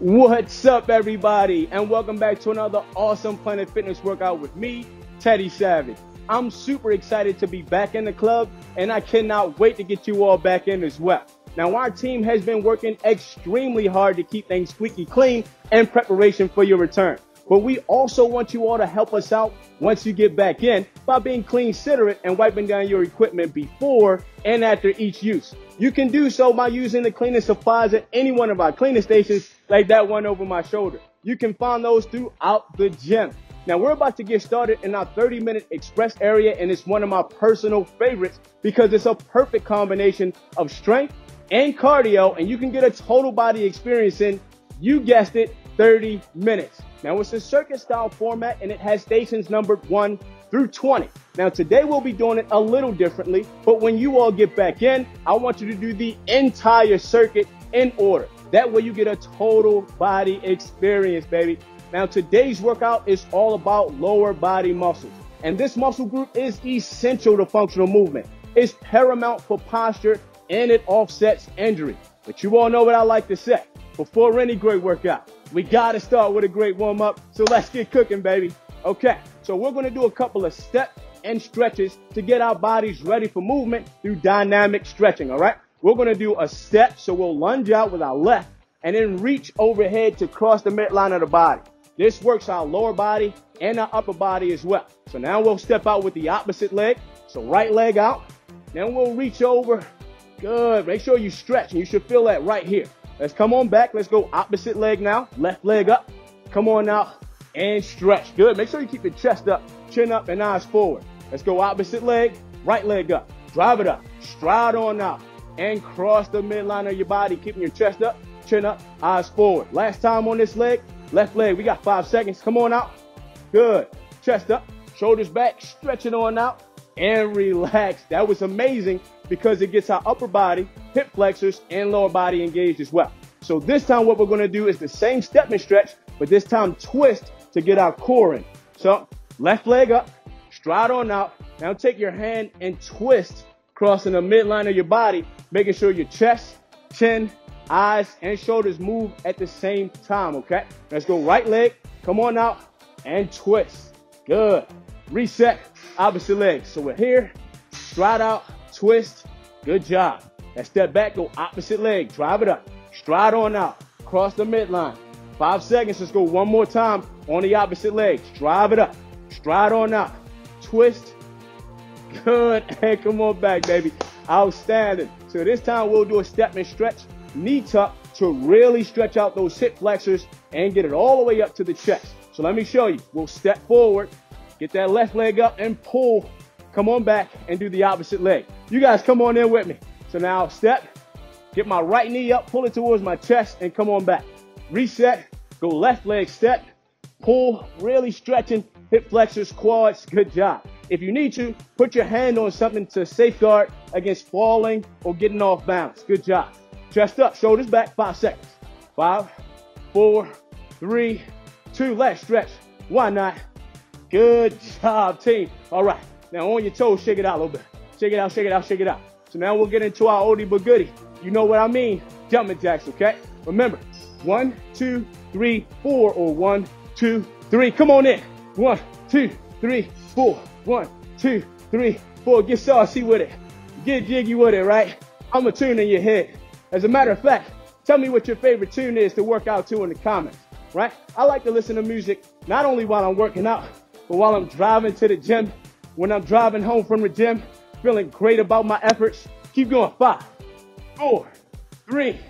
What's up, everybody? And welcome back to another awesome Planet Fitness workout with me, Teddy Savage. I'm super excited to be back in the club, and I cannot wait to get you all back in as well. Now, our team has been working extremely hard to keep things squeaky clean in preparation for your return. But we also want you all to help us out once you get back in by being clean considerate and wiping down your equipment before and after each use. You can do so by using the cleaning supplies at any one of our cleaning stations like that one over my shoulder. You can find those throughout the gym. Now we're about to get started in our 30 minute express area and it's one of my personal favorites because it's a perfect combination of strength and cardio and you can get a total body experience in, you guessed it, 30 minutes. Now it's a circuit style format and it has stations numbered 1 through 20. Now today we'll be doing it a little differently, but when you all get back in, I want you to do the entire circuit in order. That way you get a total body experience, baby. Now today's workout is all about lower body muscles. And this muscle group is essential to functional movement. It's paramount for posture and it offsets injury. But you all know what I like to say. Before any great workout, we got to start with a great warm up. So let's get cooking, baby. Okay, so we're going to do a couple of steps and stretches to get our bodies ready for movement through dynamic stretching. All right, we're going to do a step. So we'll lunge out with our left and then reach overhead to cross the midline of the body. This works our lower body and our upper body as well. So now we'll step out with the opposite leg. So right leg out. Then we'll reach over. Good. Make sure you stretch and you should feel that right here. Let's come on back. Let's go opposite leg now. Left leg up. Come on now and stretch. Good. Make sure you keep your chest up, chin up, and eyes forward. Let's go opposite leg, right leg up. Drive it up. Stride on out and cross the midline of your body, keeping your chest up, chin up, eyes forward. Last time on this leg, left leg. We got five seconds. Come on out. Good. Chest up, shoulders back, stretching on out and relax. That was amazing because it gets our upper body, hip flexors, and lower body engaged as well. So this time what we're gonna do is the same step and stretch, but this time twist to get our core in. So left leg up, stride on out. Now take your hand and twist crossing the midline of your body, making sure your chest, chin, eyes, and shoulders move at the same time, okay? Let's go right leg, come on out, and twist. Good. Reset, opposite leg. So we're here, stride out, twist. Good job. Now step back, go opposite leg, drive it up. Stride on out, cross the midline. Five seconds, let's go one more time on the opposite leg. Drive it up, stride on out, twist. Good, and come on back, baby. Outstanding. So this time we'll do a step and stretch, knee tuck to really stretch out those hip flexors and get it all the way up to the chest. So let me show you. We'll step forward, get that left leg up and pull. Come on back and do the opposite leg. You guys come on in with me. So now step, get my right knee up, pull it towards my chest and come on back. Reset, go left leg step, pull, really stretching hip flexors, quads. Good job. If you need to, put your hand on something to safeguard against falling or getting off balance. Good job. Chest up, shoulders back, five seconds. Five, four, three, two, last stretch. Why not? Good job, team. All right. Now on your toes, shake it out a little bit. Shake it out, shake it out, shake it out. So now we'll get into our oldie but goodie. You know what I mean? Jumping jacks, okay? Remember, one, two, three, four, or one, two, three. Come on in. One, two, three, four. One, two, three, four. Get saucy with it. Get jiggy with it, right? I'm a tune in your head. As a matter of fact, tell me what your favorite tune is to work out to in the comments, right? I like to listen to music not only while I'm working out, but while I'm driving to the gym, when I'm driving home from the gym, feeling great about my efforts. Keep going. Five, four, three,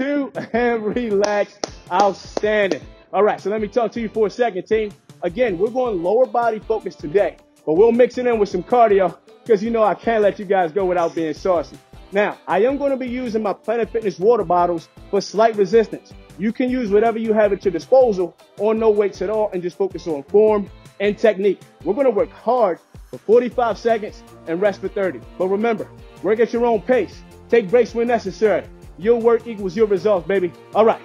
two, and relax. Outstanding. All right, so let me talk to you for a second, team. Again, we're going lower body focus today, but we'll mix it in with some cardio because you know I can't let you guys go without being saucy. Now, I am going to be using my Planet Fitness water bottles for slight resistance. You can use whatever you have at your disposal or no weights at all and just focus on form and technique. We're going to work hard for 45 seconds and rest for 30. But remember, work at your own pace. Take breaks when necessary. Your work equals your results, baby. All right.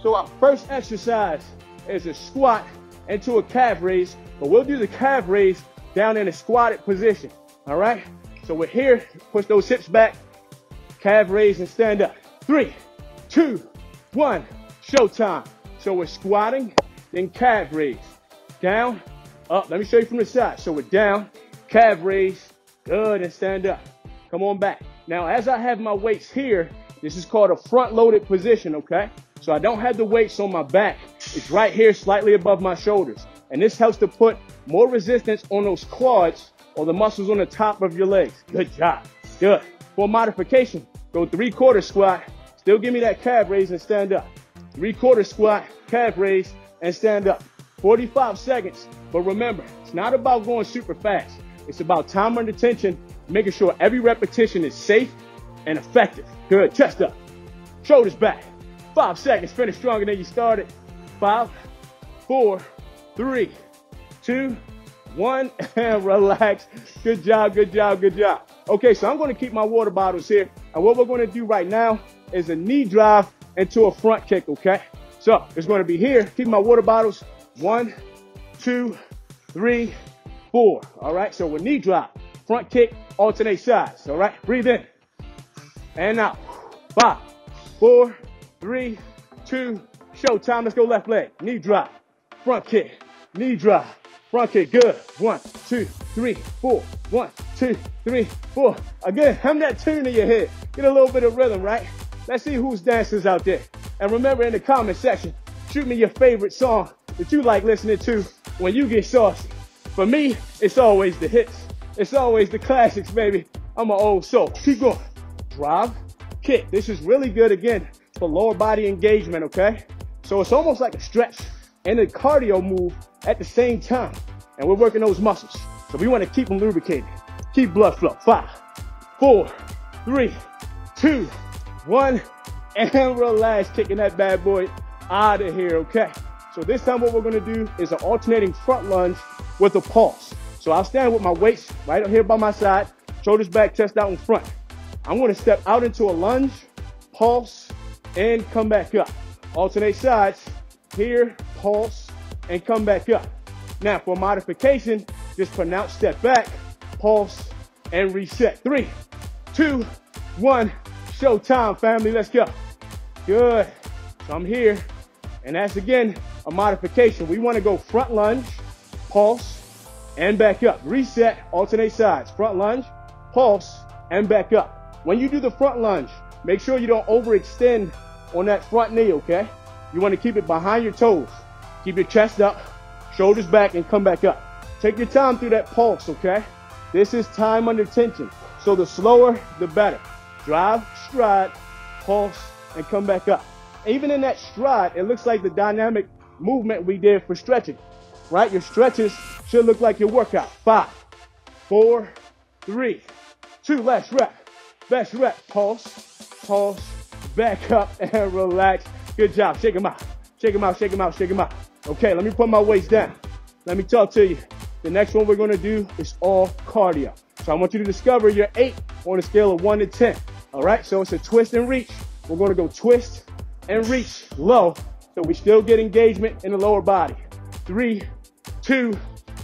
So our first exercise is a squat into a calf raise, but we'll do the calf raise down in a squatted position. All right. So we're here. Push those hips back. Calf raise and stand up. Three, two, one. showtime. So we're squatting, then calf raise. Down, up. Let me show you from the side. So we're down, calf raise, good, and stand up. Come on back. Now, as I have my weights here, this is called a front loaded position, okay? So I don't have the weights on my back. It's right here, slightly above my shoulders. And this helps to put more resistance on those quads or the muscles on the top of your legs. Good job. Good. For modification, go three quarter squat. Still give me that calf raise and stand up. Three quarter squat, calf raise, and stand up. 45 seconds. But remember, it's not about going super fast. It's about time under tension, making sure every repetition is safe and effective. Good. Chest up. Shoulders back. Five seconds. Finish stronger than you started. Five, four, three, two, one, and relax. Good job, good job, good job. Okay, so I'm going to keep my water bottles here. And what we're going to do right now is a knee drive into a front kick, okay? So it's going to be here. Keep my water bottles. One, two, three, four. All right, so with knee drop, front kick, alternate sides. All right, breathe in and out. Five, four, three, two, showtime. Let's go left leg. Knee drop, front kick, knee drop, front kick. Good. One, two, three, four. One, two, three, four. Again, hum that tune in your head. Get a little bit of rhythm, right? Let's see who's dancers out there. And remember in the comment section, shoot me your favorite song that you like listening to when you get saucy. For me, it's always the hits. It's always the classics, baby. I'm an old soul. Keep going. Drive, kick. This is really good again for lower body engagement, okay? So it's almost like a stretch and a cardio move at the same time. And we're working those muscles. So we want to keep them lubricated. Keep blood flow. Five, four, three, two, one, and relax. Kicking that bad boy out of here, okay? So this time what we're gonna do is an alternating front lunge with a pulse. So I'll stand with my weights right up here by my side, shoulders back, chest out in front. I'm gonna step out into a lunge, pulse, and come back up. Alternate sides, here, pulse, and come back up. Now for modification, just pronounce step back, pulse, and reset. Three, two, one, showtime, family. Let's go. Good. So I'm here, and that's again a modification. We want to go front lunge, pulse, and back up. Reset, alternate sides. Front lunge, pulse, and back up. When you do the front lunge, make sure you don't overextend on that front knee, okay? You want to keep it behind your toes. Keep your chest up, shoulders back, and come back up. Take your time through that pulse, okay? This is time under tension. So the slower, the better. Drive, stride, pulse, and come back up. Even in that stride, it looks like the dynamic movement we did for stretching, right? Your stretches should look like your workout. Five, four, three, two, last rep. Best rep. Pulse, pulse, back up and relax. Good job. Shake them out. Shake them out, shake them out, shake them out. Okay, let me put my weights down. Let me talk to you. The next one we're gonna do is all cardio. So I want you to discover your eight on a scale of one to 10. All right, so it's a twist and reach. We're gonna go twist and reach low so we still get engagement in the lower body. Three, two,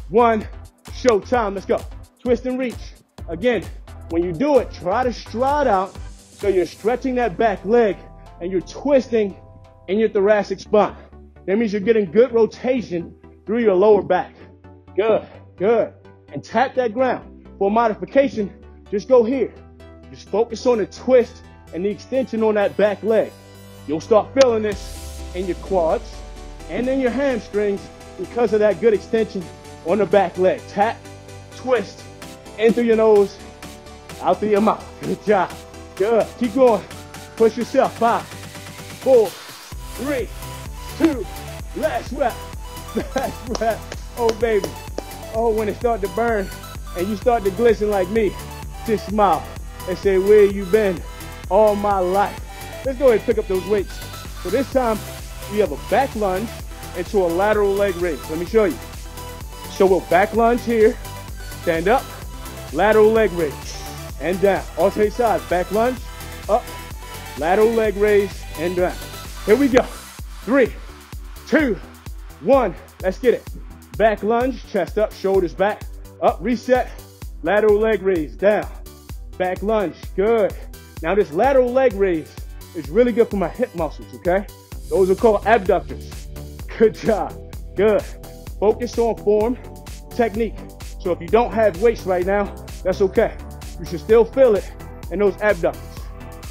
one, show time. Let's go. Twist and reach. Again, when you do it, try to stride out so you're stretching that back leg and you're twisting in your thoracic spine. That means you're getting good rotation through your lower back. Good, good. And tap that ground. For modification, just go here. Just focus on the twist and the extension on that back leg. You'll start feeling this in your quads and in your hamstrings because of that good extension on the back leg. Tap, twist, in through your nose, out through your mouth. Good job. Good. Keep going. Push yourself. Five, four, three, two, last rep. Last rep. Oh, baby. Oh, when it start to burn and you start to glisten like me, just smile and say, where you been all my life? Let's go ahead and pick up those weights. So this time, we have a back lunge into a lateral leg raise. Let me show you. So we'll back lunge here, stand up, lateral leg raise, and down. Alternate sides, back lunge, up, lateral leg raise, and down. Here we go. Three, two, one. Let's get it. Back lunge, chest up, shoulders back, up, reset, lateral leg raise, down. Back lunge, good. Now this lateral leg raise is really good for my hip muscles, okay? Those are called abductors. Good job. Good. Focus on form, technique. So if you don't have weights right now, that's okay. You should still feel it in those abductors.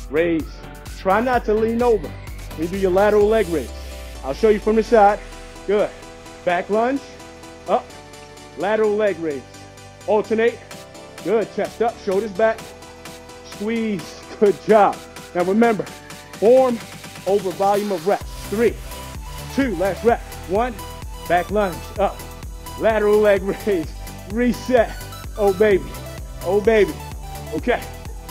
Raise. Try not to lean over. You do your lateral leg raise. I'll show you from the side. Good. Back lunge. Up. Lateral leg raise. Alternate. Good. Chest up. Shoulders back. Squeeze. Good job. Now remember, form over volume of reps. Three, two, last rep. One, back lunge, up. Lateral leg raise. Reset. Oh baby. Oh baby. Okay.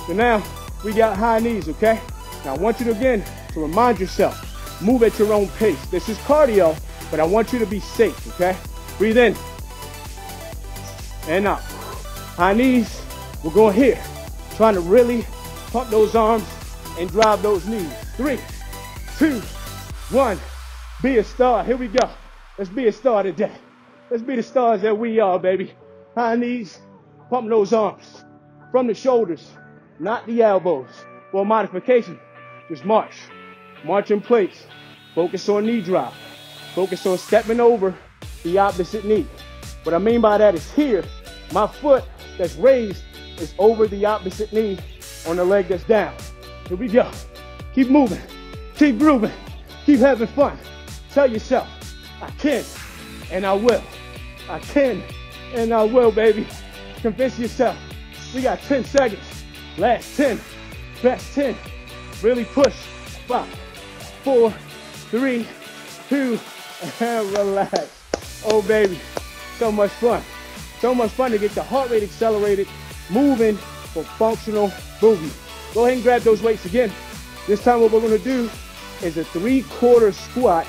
So now we got high knees, okay? Now I want you to again to remind yourself, move at your own pace. This is cardio, but I want you to be safe, okay? Breathe in. And out. High knees. We're going here. Trying to really pump those arms and drive those knees. Three, two, one. Be a star. Here we go. Let's be a star today. Let's be the stars that we are, baby. High knees, pump those arms from the shoulders, not the elbows. For modification, just march. March in place. Focus on knee drop. Focus on stepping over the opposite knee. What I mean by that is here, my foot that's raised is over the opposite knee on the leg that's down. Here we go. Keep moving. Keep grooving. Keep having fun. Tell yourself, I can and I will. I can and I will, baby. Convince yourself. We got 10 seconds. Last 10. Best 10. Really push. Five, four, three, two, and relax. Oh, baby. So much fun. So much fun to get the heart rate accelerated, moving for functional movement. Go ahead and grab those weights again. This time what we're gonna do is a three quarter squat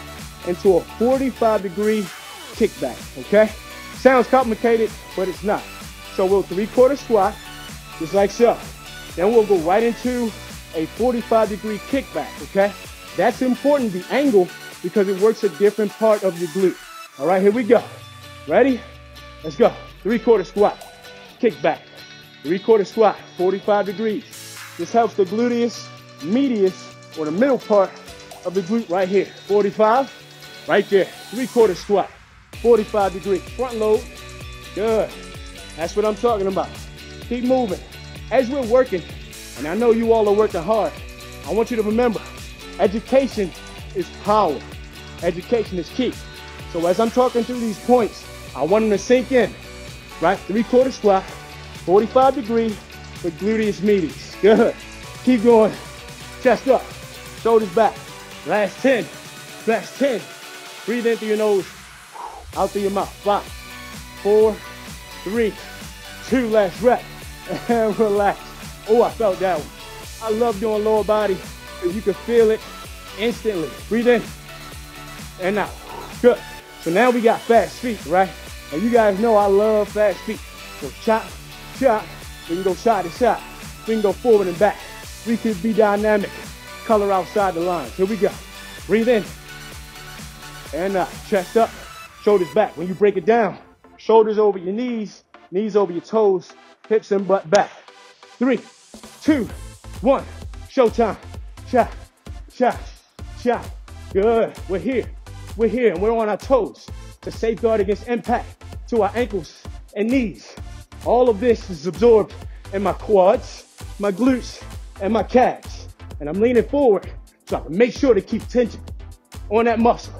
into a 45 degree kickback, okay? Sounds complicated, but it's not. So we'll three quarter squat, just like so. Then we'll go right into a 45 degree kickback, okay? That's important, the angle, because it works a different part of your glute. All right, here we go. Ready? Let's go. Three quarter squat, kickback. Three quarter squat, 45 degrees. This helps the gluteus medius or the middle part of the glute right here. 45, right there. Three quarter squat, 45 degrees. Front load, good. That's what I'm talking about. Keep moving. As we're working, and I know you all are working hard, I want you to remember, education is power. Education is key. So as I'm talking through these points, I want them to sink in, right? Three quarter squat, 45 degree for gluteus medius. Good. Keep going. Chest up. Shoulders back. Last 10. Last 10. Breathe in through your nose. Out through your mouth. Five, four, three, two. Last rep. And relax. Oh, I felt that one. I love doing lower body because you can feel it instantly. Breathe in and out. Good. So now we got fast feet, right? And you guys know I love fast feet. So chop, chop. We can go side to side. We can go forward and back. We can be dynamic. Color outside the lines. Here we go. Breathe in. And out. Chest up. Shoulders back. When you break it down, shoulders over your knees, knees over your toes, hips and butt back. Three, two, one. Showtime. Shot, shot, shot. Good. We're here. We're here and we're on our toes to safeguard against impact to our ankles and knees. All of this is absorbed in my quads my glutes, and my calves. And I'm leaning forward so I can make sure to keep tension on that muscle.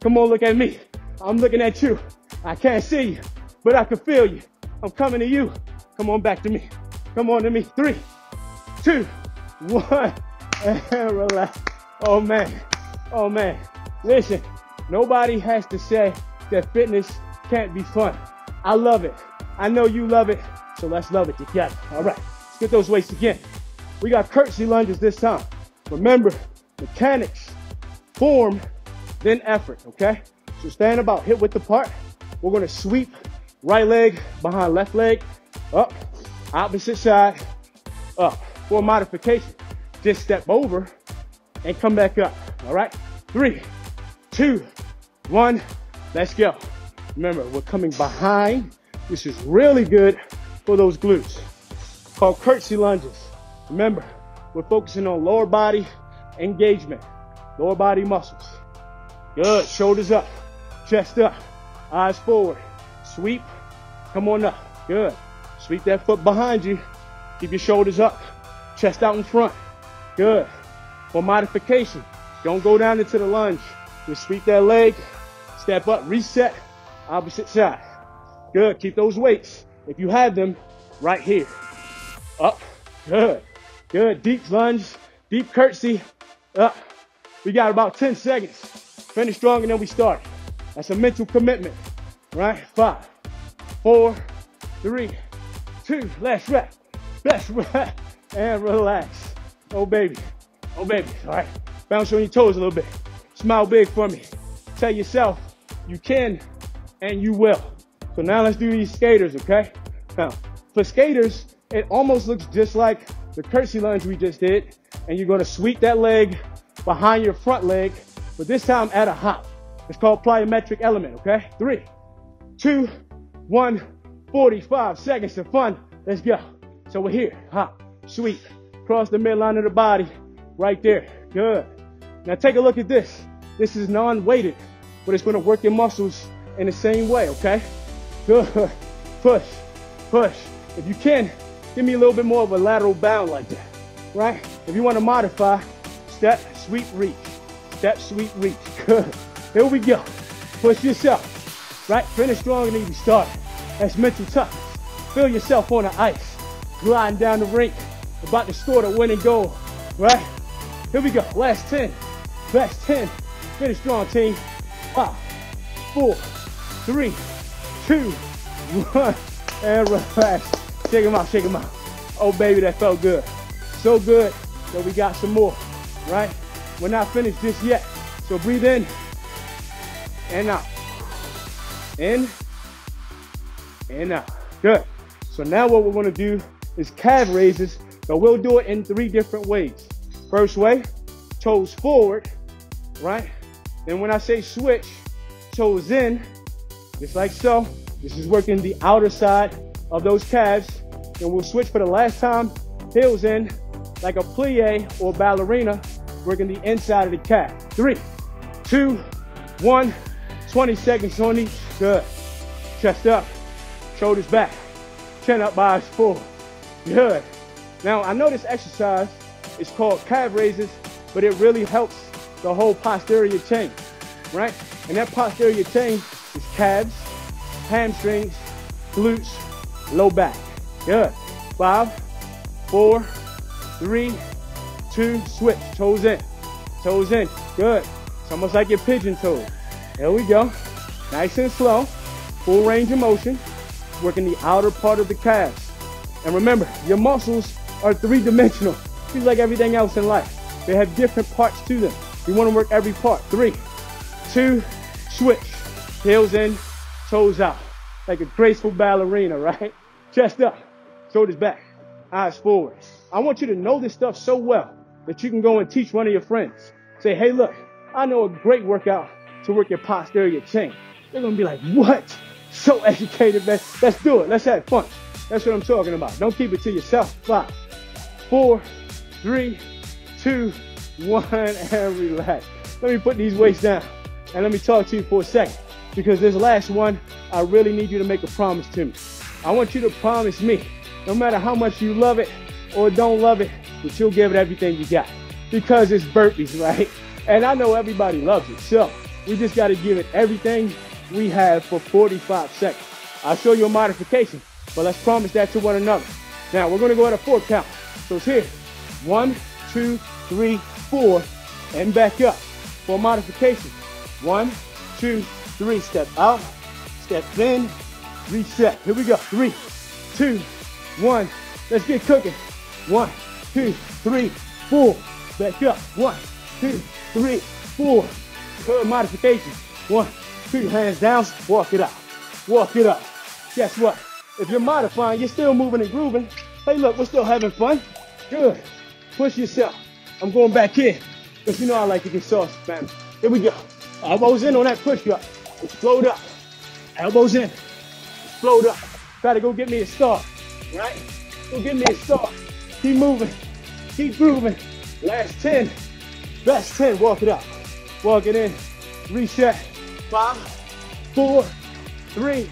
Come on, look at me. I'm looking at you. I can't see you, but I can feel you. I'm coming to you. Come on back to me. Come on to me. Three, two, one, and relax. Oh man. Oh man. Listen, nobody has to say that fitness can't be fun. I love it. I know you love it, so let's love it together. All right. Let's get those weights again. We got curtsy lunges this time. Remember, mechanics, form, then effort, okay? So stand about hip width apart. We're gonna sweep right leg behind left leg, up, opposite side, up. For modification, just step over and come back up, all right? Three, two, one, let's go. Remember, we're coming behind. This is really good for those glutes called curtsy lunges. Remember, we're focusing on lower body engagement, lower body muscles. Good. Shoulders up. Chest up. Eyes forward. Sweep. Come on up. Good. Sweep that foot behind you. Keep your shoulders up. Chest out in front. Good. For modification, don't go down into the lunge. Just sweep that leg. Step up. Reset. Opposite side. Good. Keep those weights, if you have them, right here. Up. Good. Good. Deep lunge. Deep curtsy. Up. We got about 10 seconds. Finish strong and then we start. That's a mental commitment. Right? Five, four, three, two, last rep. Best rep. And relax. Oh baby. Oh baby. All right. Bounce on your toes a little bit. Smile big for me. Tell yourself you can and you will. So now let's do these skaters, okay? Now, for skaters, it almost looks just like the curtsy lunge we just did. And you're gonna sweep that leg behind your front leg, but this time at a hop. It's called plyometric element, okay? Three, two, one, 45 seconds of fun. Let's go. So we're here, hop, sweep, cross the midline of the body, right there. Good. Now take a look at this. This is non-weighted, but it's gonna work your muscles in the same way, okay? Good. Push, push. If you can, give me a little bit more of a lateral bound like that, right? If you wanna modify, step, sweep, reach. Step, sweep, reach. Good. Here we go. Push yourself. Right? Finish strong and even start. That's mental toughness. Feel yourself on the ice. Gliding down the rink. About to score the winning goal. Right? Here we go. Last 10. Last 10. Finish strong, team. Five, four, three, two, one. And relax. Shake them out, shake them out. Oh, baby, that felt good. So good that we got some more. Right? We're not finished just yet. So breathe in and out. In and out. Good. So now what we're going to do is calf raises, but we'll do it in three different ways. First way, toes forward, right? Then when I say switch, toes in, just like so. This is working the outer side of those calves. And we'll switch for the last time, heels in, like a plie or ballerina, working the inside of the calf. Three, two, one. 20 seconds on each. Good. Chest up, shoulders back, chin up, by eyes full. Good. Now, I know this exercise is called calf raises, but it really helps the whole posterior chain, right? And that posterior chain is calves, hamstrings, glutes, low back. Good. Five, four, three, two, switch. Toes in. Toes in. Good. It's almost like your pigeon toes. There we go. Nice and slow. Full range of motion. Working the outer part of the calves. And remember, your muscles are three-dimensional. Just like everything else in life. They have different parts to them. You want to work every part. Three, two, switch. Heels in, toes out. Like a graceful ballerina, right? Chest up, shoulders back, eyes forward. I want you to know this stuff so well that you can go and teach one of your friends. Say, hey, look, I know a great workout to work your posterior chain. They're gonna be like, what? So educated, man. Let's do it. Let's have fun. That's what I'm talking about. Don't keep it to yourself. Five, four, three, two, one, and relax. Let me put these weights down and let me talk to you for a second. Because this last one, I really need you to make a promise to me. I want you to promise me, no matter how much you love it or don't love it, that you'll give it everything you got. Because it's burpees, right? And I know everybody loves it. So we just got to give it everything we have for 45 seconds. I'll show you a modification, but let's promise that to one another. Now, we're going to go at a four count. So it's here. One, two, three, four, and back up. For modification. One, two, three. Step out, step in, reset. Here we go. Three, two, one. Let's get cooking. One, two, three, four. Back up. One, two, three, four. Good modification. One, two, hands down, walk it out. Walk it up. Guess what? If you're modifying, you're still moving and grooving. Hey, look, we're still having fun. Good. Push yourself. I'm going back in. Because you know I like to get saucy, fam. Here we go. Elbows in on that push up. Explode up. Elbows in. Explode up. Try to go get me a start. Right? Go get me a start. Keep moving. Keep grooving. Last 10. Last 10. Walk it out. Walk it in. reset. Five, four, three,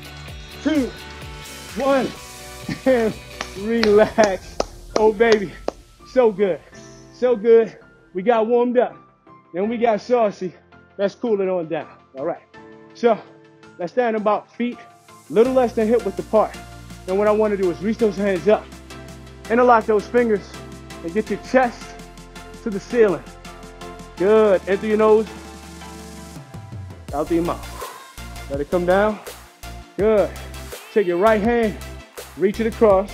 two, one, and relax. Oh, baby. So good. So good. We got warmed up. Then we got saucy. Let's cool it on down. All right. So let's stand about feet, little less than hip width apart. And what I want to do is reach those hands up, interlock those fingers, and get your chest to the ceiling. Good. Through your nose, out your mouth. Let it come down. Good. Take your right hand, reach it across,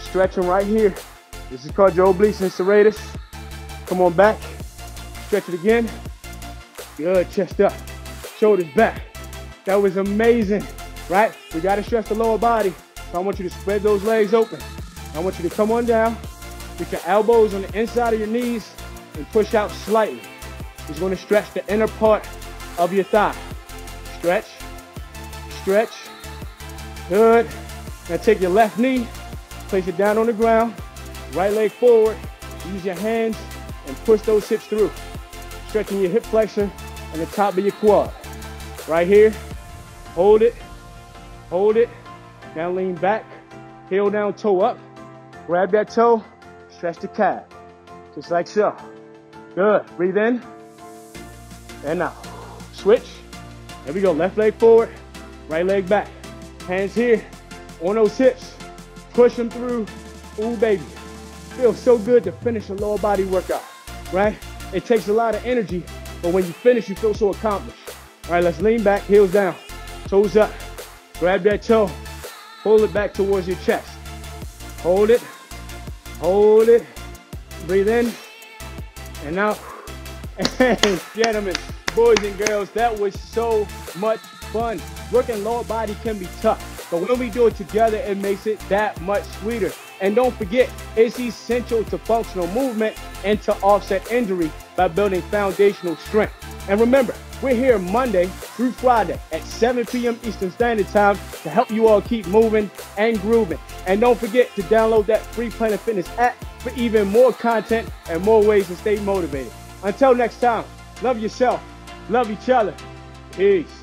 stretch them right here. This is called your obliques and serratus. Come on back. Stretch it again. Good. Chest up. Shoulders back. That was amazing, right? We got to stretch the lower body. So I want you to spread those legs open. I want you to come on down. Get your elbows on the inside of your knees and push out slightly. It's going to stretch the inner part of your thigh. Stretch, stretch. Good. Now take your left knee, place it down on the ground, right leg forward. Use your hands and push those hips through. Stretching your hip flexor and the top of your quad. Right here, hold it, hold it. Now lean back, heel down, toe up. Grab that toe, stretch the calf, just like so. Good, breathe in, and out. Switch, there we go, left leg forward, right leg back. Hands here, on those hips, push them through. Ooh, baby. Feels so good to finish a lower body workout, right? It takes a lot of energy, but when you finish, you feel so accomplished. All right, let's lean back, heels down, toes up. Grab that toe, pull it back towards your chest. Hold it, hold it, breathe in, and out. And gentlemen, boys and girls, that was so much fun. Working lower body can be tough, but when we do it together, it makes it that much sweeter. And don't forget, it's essential to functional movement and to offset injury by building foundational strength. And remember, we're here Monday through Friday at 7 p.m. Eastern Standard Time to help you all keep moving and grooving. And don't forget to download that free Planet Fitness app for even more content and more ways to stay motivated. Until next time, love yourself, love each other. Peace.